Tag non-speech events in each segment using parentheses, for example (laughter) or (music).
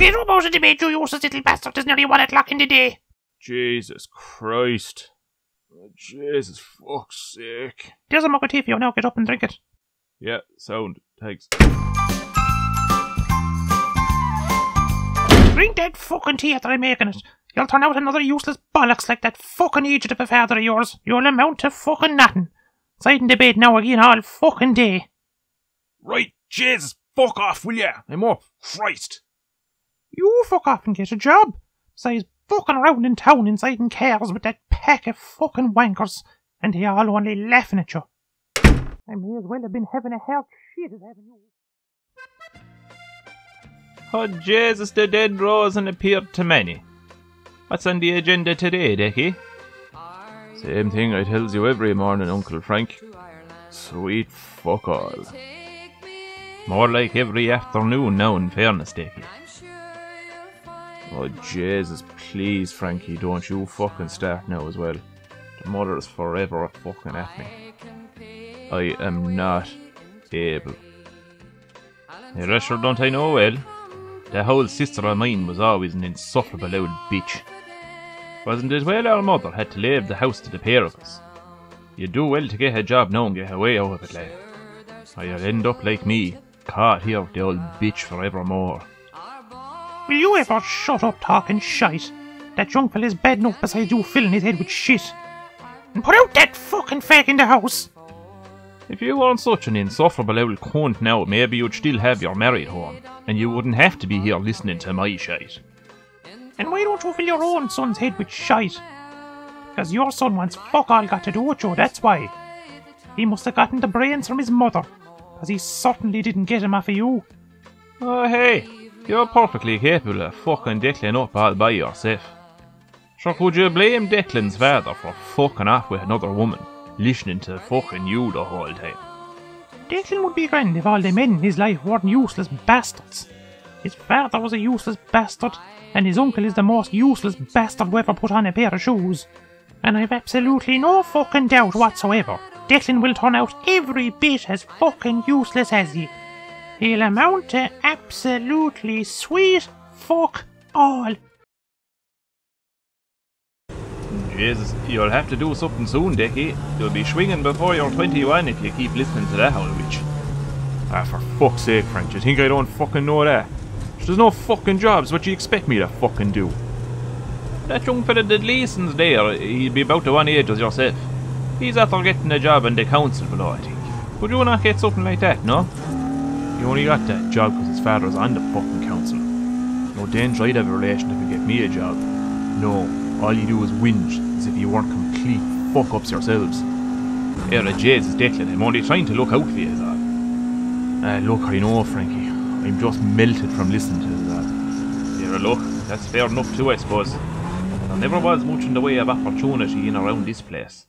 get up out of the bed, you useless little bastard. It's nearly one o'clock in the day. Jesus Christ. Oh, Jesus fuck's sake. There's a mug of tea for you now. Get up and drink it. Yeah, sound. Thanks. Drink that fucking tea after I'm making it. You'll turn out another useless bollocks like that fucking idiot of a father of yours. You'll amount to fucking nothing. Side in the bed now again all fucking day. Right, Jesus, fuck off, will ya? I'm up. Christ. You fuck off and get a job. Says fucking around in town inside in cars with that pack of fucking wankers, and they all only laughing at you. I may as well have been having a health shit as having you. Oh, Jesus, the dead rose and appeared to many. What's on the agenda today, Decky? Same thing I tells you every morning, Uncle Frank. Sweet fuck all. More like every afternoon now, in fairness, Decky. Oh, Jesus, please, Frankie, don't you fucking start now as well. The mother is forever fucking at me. I am not able. The sure don't I know well? The whole sister of mine was always an insufferable old bitch. Wasn't it well our mother had to leave the house to the pair of us? You do well to get a job now and get away out of it, lad. Or you'll end up like me, caught here with the old bitch forevermore. Will you ever shut up talking shite? That young fella's bad enough besides you filling his head with shit. And put out that fucking fag in the house. If you weren't such an insufferable old cunt now, maybe you'd still have your married home, and you wouldn't have to be here listening to my shite. And why don't you fill your own son's head with shite? Because your son wants fuck all got to do with you, that's why. He must have gotten the brains from his mother, because he certainly didn't get him off of you. Oh, hey, you're perfectly capable of fucking Declan up all by yourself. Sure, could you blame Declan's father for fucking off with another woman, listening to fucking you the whole time? Declan would be grand if all the men in his life weren't useless bastards. His father was a useless bastard, and his uncle is the most useless bastard who ever put on a pair of shoes. And I've absolutely no fucking doubt whatsoever Declan will turn out every bit as fucking useless as he. He'll amount to absolutely sweet fuck all. Jesus, you'll have to do something soon, Decky. You'll be swinging before you're 21 if you keep listening to that old witch. Ah, for fuck's sake, Frank, you think I don't fucking know that? There's no fucking jobs, what you expect me to fucking do? That young fella did lessons there, he'd be about the one age as yourself. He's after getting a job in the council below, I think. Would you not get something like that, no? He only got that job because his father was on the fucking council. No danger I'd have a relation if you get me a job. No, all you do is whinge as if you weren't complete fuck ups yourselves. Here at is Declan, I'm only trying to look out for you, is all. Ah, look, I know, Frankie. I'm just melted from listening to that. Here, look, that's fair enough too, I suppose. There never was much in the way of opportunity in around this place.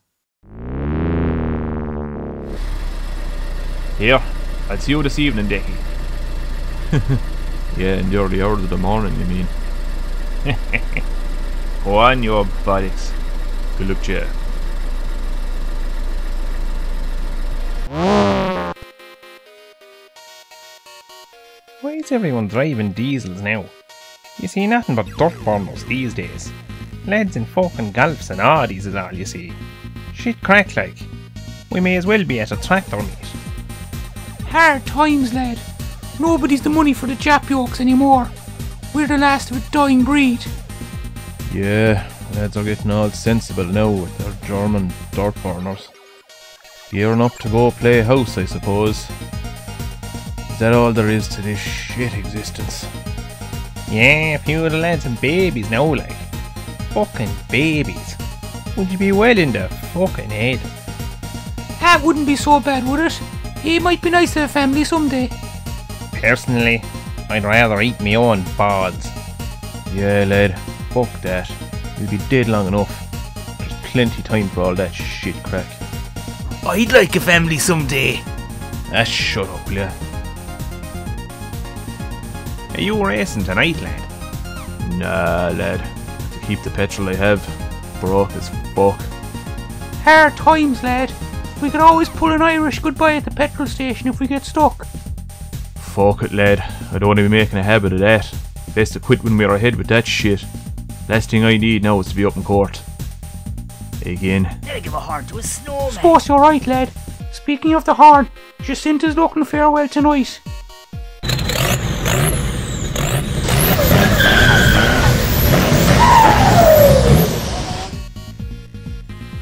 Here, I'll see you this evening, Dickie. (laughs) yeah, in the early hours of the morning, you mean. (laughs) Go on, you bollocks. Good luck to you. Why is everyone driving diesels now? You see nothing but dirt burners these days. Lads in fucking golfs and Audis is all you see. Shit crack like. We may as well be at a tractor meet. Hard times, lad. Nobody's the money for the jap yokes anymore. We're the last of a dying breed. Yeah, lads are getting all sensible now with their German dirt burners. Gearing up to go play house, I suppose. Is that all there is to this shit existence? Yeah, a few of the lads and babies now, like. Fucking babies. Would you be well in the fucking head? That wouldn't be so bad, would it? It might be nice to have a family someday. Personally, I'd rather eat me own balls. Yeah, lad, fuck that. We'll be dead long enough. There's plenty time for all that shit crack. I'd like a family someday. Ah, shut up, will ya? Are you racing tonight, lad? Nah, lad. To keep the petrol I have, broke as fuck. Hard times, lad. We can always pull an Irish goodbye at the petrol station if we get stuck. Fuck it, lad. I don't want to be making a habit of that. Best to quit when we're ahead with that shit. Last thing I need now is to be up in court. Again. Gotta give a heart to a snowman. Suppose you're right, lad. Speaking of the horn, Jacinta's looking farewell tonight.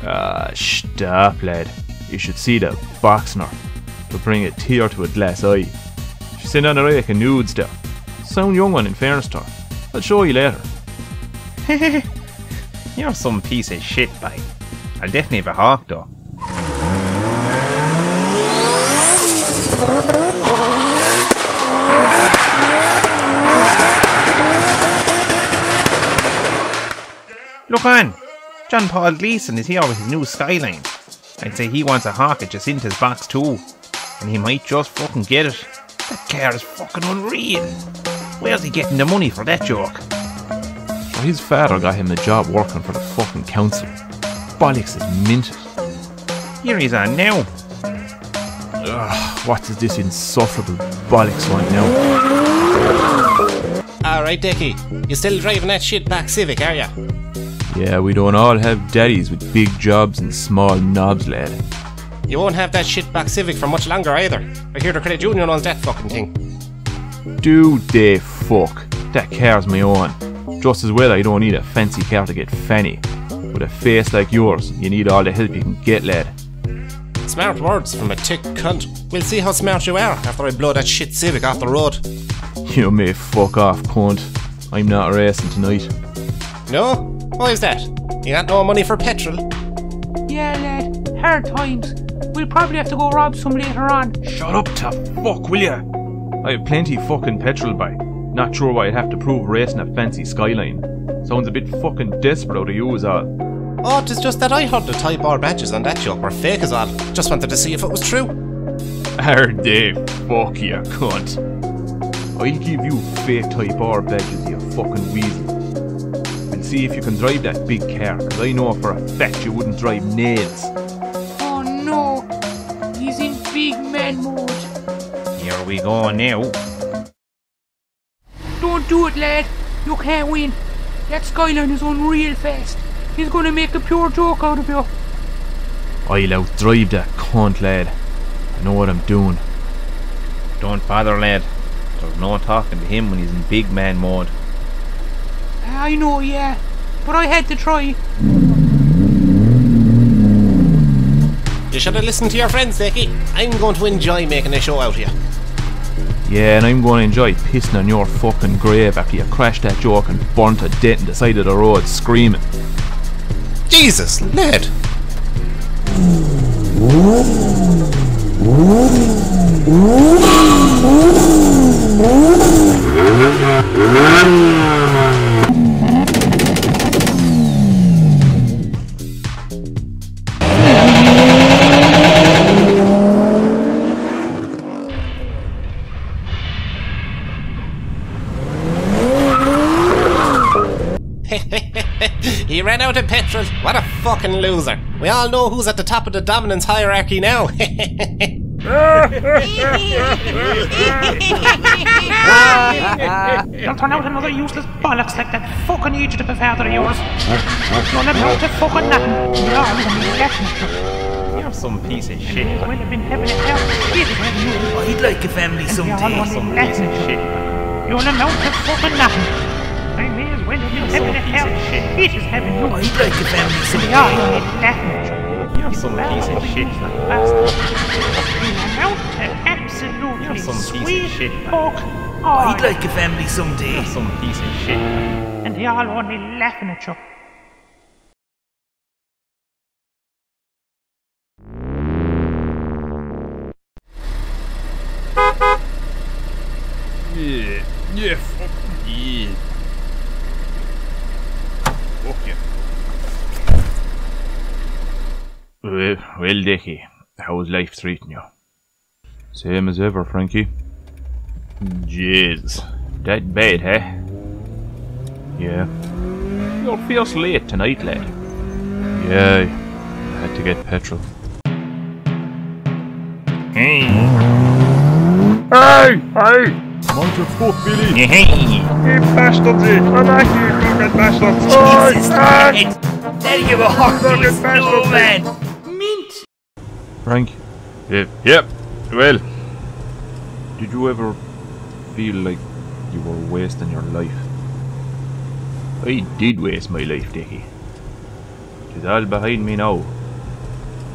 Ah, stop, lad. You should see the boxing her. To bring a tear to a glass eye. She's sent on a like a nudes there. Sound young one in fairness to her. I'll show you later. (laughs) You're some piece of shit, bye. I'll definitely have a hawk though. Look on! John Paul Gleason is here with his new Skyline. I'd say he wants a hawk at Jacinta's box too. And he might just fucking get it. That car is fucking unreal. Where's he getting the money for that joke? Well, his father got him a job working for the fucking council. Bollocks is minted. Here he's on now. Ugh, what is this insufferable bollocks want now? Alright, Dickie. you're still driving that shit back Civic, are ya? Yeah, we don't all have daddies with big jobs and small knobs, lad. You won't have that shit back Civic for much longer either. I hear the credit union owns that fucking thing. Do they fuck? That car's my own. Just as well I don't need a fancy car to get fanny. With a face like yours, you need all the help you can get, lad. Smart words from a tick cunt. We'll see how smart you are after I blow that shit Civic off the road. You may fuck off, cunt. I'm not racing tonight. No? Why is that? You got no money for petrol? Yeah, lad. Hard times. We'll probably have to go rob some later on. Shut up to fuck, will ya? I have plenty fucking petrol by. Not sure why I'd have to prove racing a fancy skyline. Sounds a bit fucking desperate out of you is all. Oh, it's just that I heard the Type R badges on that joke were fake as well. Just wanted to see if it was true. Are they? Fuck ya, cunt. I'll give you fake Type R badges, you fucking weasel. We'll see if you can drive that big car, cause I know for a fact you wouldn't drive nails. Oh no. He's in big man mode. Here we go now. Don't do it, lad. You can't win. That skyline is on real fast. He's gonna make a pure joke out of you. I'll outdrive that cunt, lad. I know what I'm doing. Don't bother, lad. There's no talking to him when he's in big man mode. Ah, I know, yeah. But I had to try. You should have listened to your friends, Dickie. I'm going to enjoy making a show out of you. Yeah, and I'm going to enjoy pissing on your fucking grave after you crashed that joke and burnt a dent in the side of the road screaming. Jesus, lad. (laughs) ran out of petrol. What a fucking loser. We all know who's at the top of the dominance hierarchy now. (laughs) You'll turn out another useless bollocks like that fucking idiot of a father of yours. You'll never out to fucking nothing. You're all gonna be laughing at you. You're some piece of shit. You will have been having it out. It is having you. I'd like a family You're all someday. gonna Some be piece laughing of at you. shit. You'll amount to fucking nothing. I may as well have been having it out. It is having you. I'd like a family someday. gonna be laughing at you. You're some piece of shit. You amount to absolutely You're some piece of shit. I'd like a family someday. You're some piece of shit. And they all only laughing at you. Well, well, Dickie, how's life treating you? Same as ever, Frankie. Jeez, that bad, eh? Yeah. You're fierce late tonight, lad. Yeah, I had to get petrol. Hey, Hey! Hey! Mind your foot, Billy. You bastards? I'm actually you fucking bastards. Oh, Jesus, ah, Ed. There you are, Fucking you bastard. snowman. Mint. Frank. Yep. Yep. Well, did you ever feel like you were wasting your life? I did waste my life, Dickie. It's all behind me now.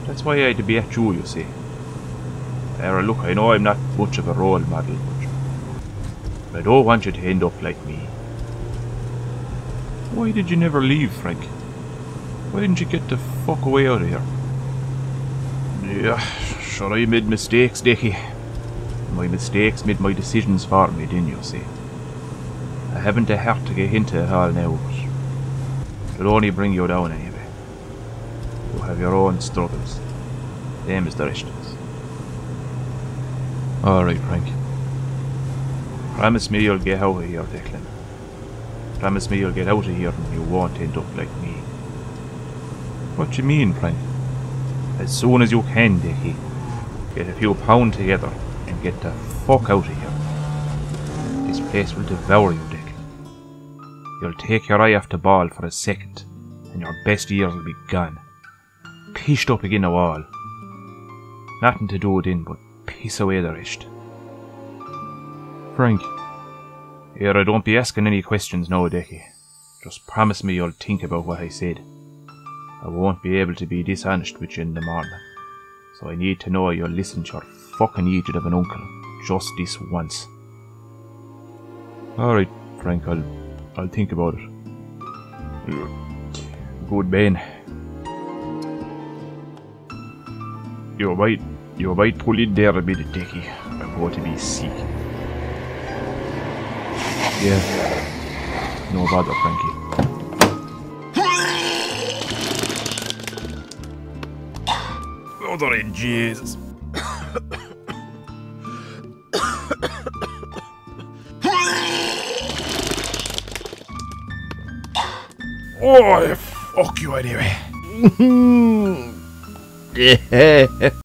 That's why I had to be at you, you see. Era, look, I know I'm not much of a role model, but I don't want you to end up like me. Why did you never leave, Frank? Why didn't you get the fuck away out of here? Yeah, sure I made mistakes, Dickie. My mistakes made my decisions for me, didn't you see? I haven't a heart to get into it all now, but it'll only bring you down anyway. You have your own struggles. Same as the rest of us. Alright, Frank. Promise me you'll get out of here, Declan. Promise me you'll get out of here and you won't end up like me. What you mean, Frank? As soon as you can, Dickie. Get a few pound together and get the fuck out of here. This place will devour you, Dick. You'll take your eye off the ball for a second, and your best years will be gone. Pished up again the wall. Nothing to do then but piss away the rest. Frank. Here, I don't be asking any questions now, Dickie. Just promise me you'll think about what I said. I won't be able to be dishonest with you in the morning. So I need to know you'll listen to your fucking idiot of an uncle just this once. Alright, Frank, I'll I'll think about it. Mm. Good Ben. You might you might pull in there a minute, Dickie. I'm going to be sick. Yeah. No bother, Frankie. Mother in Jesus. oh, fuck you anyway. (laughs)